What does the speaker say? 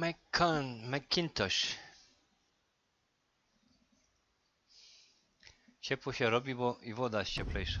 McCon McIntosh. Ciepło się robi, bo i woda jest cieplejsza.